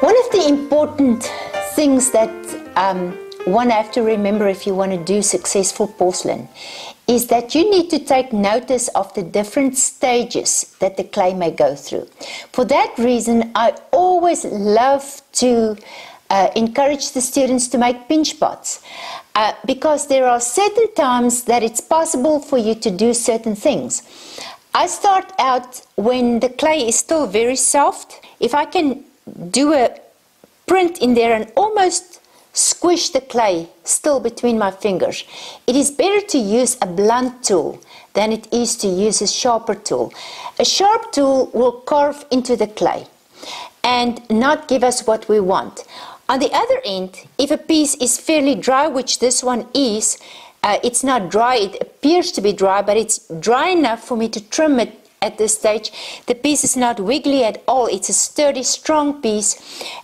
One of the important things that um, one have to remember if you want to do successful porcelain is that you need to take notice of the different stages that the clay may go through. For that reason, I always love to uh, encourage the students to make pinch pots uh, because there are certain times that it's possible for you to do certain things. I start out when the clay is still very soft. If I can do a print in there and almost squish the clay still between my fingers. It is better to use a blunt tool than it is to use a sharper tool. A sharp tool will carve into the clay and not give us what we want. On the other end, if a piece is fairly dry, which this one is, uh, it's not dry, it appears to be dry, but it's dry enough for me to trim it at this stage. The piece is not wiggly at all. It's a sturdy, strong piece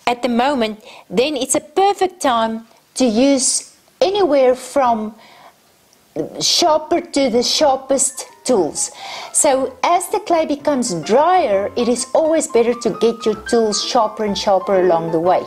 at the moment. Then it's a perfect time to use anywhere from sharper to the sharpest tools. So as the clay becomes drier, it is always better to get your tools sharper and sharper along the way.